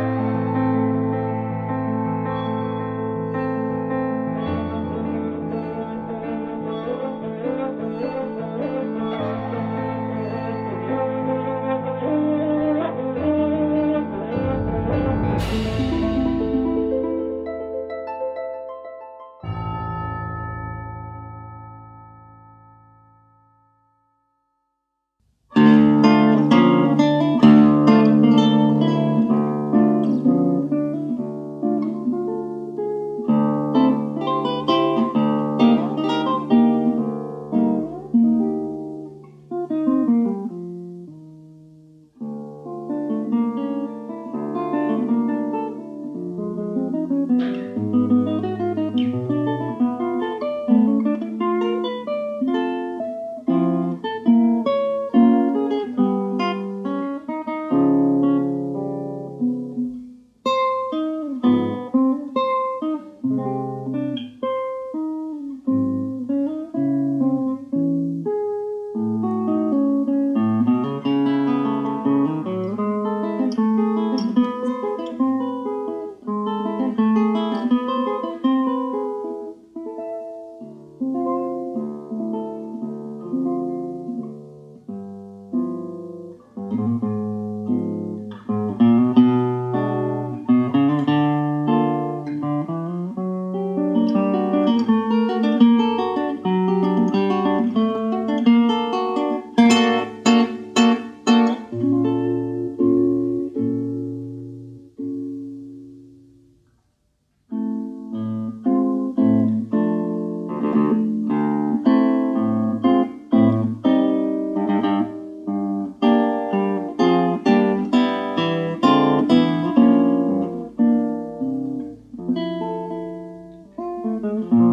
Música Música